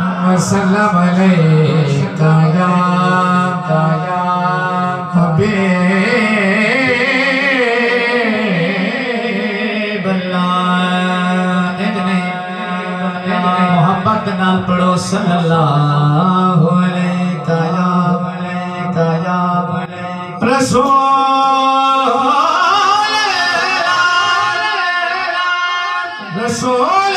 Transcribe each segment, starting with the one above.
वसल्लम अलैका या या हबीब अल्लाह। इतने मोहब्बत नाल पढ़ो सल्लल्लाहु रसूल रसूल रसूल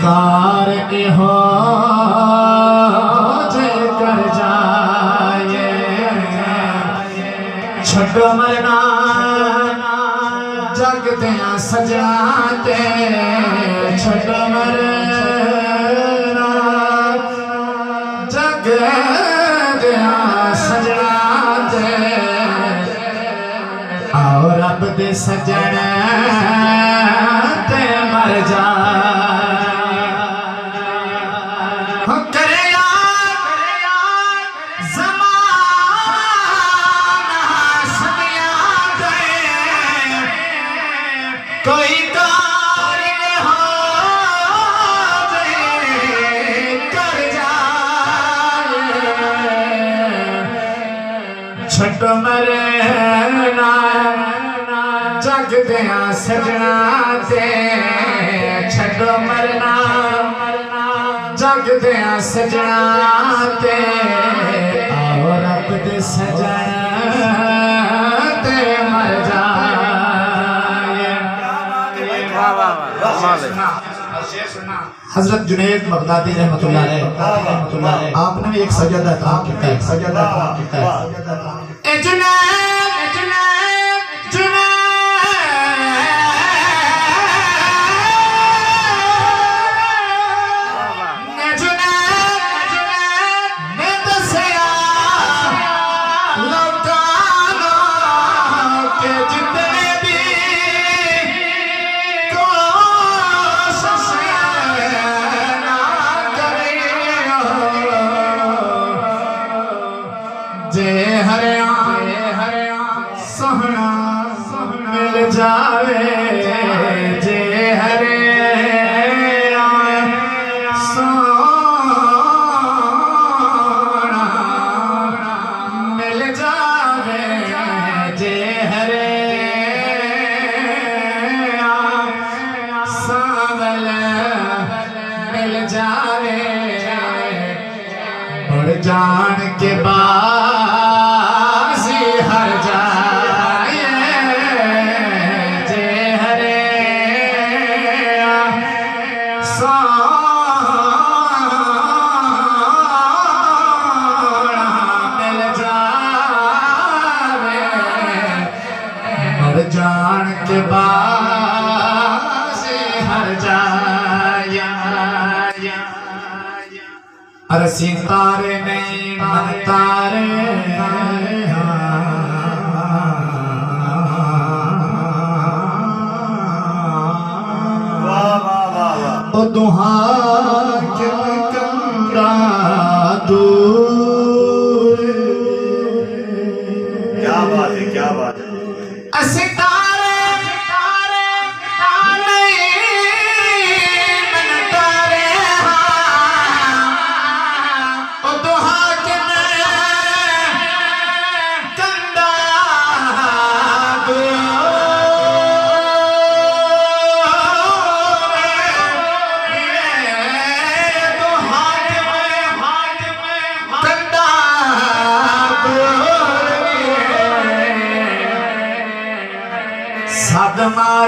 कार हो जे कर जाए। छो मरना, जग दिया सजाते। छो मरना, जग सजाते। आओ रब दे सजन। कोई कार हो जे कर जाए जग दिया सजना ते। छट मरना, जग दिया सजना ते। आओ रब दे सजना हज़रत जुनेद बगदादी रहमत आपने भी एक सजदा था सजदा काम जावे जे सोहना मिल जे हरिया सावल मिल और जान के बाजी के हर जाया अरे सितारे नहीं मन तारे वाह वाह वाह वाह। दुहा कंदा दूर। क्या बात है क्या बात है।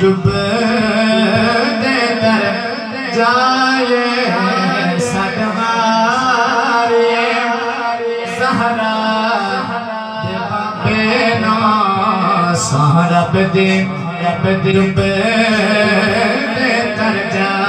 देतर सहारा पे न। सहारा पया पंधि बेतर जाए।